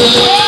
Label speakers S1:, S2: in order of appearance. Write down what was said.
S1: Yeah.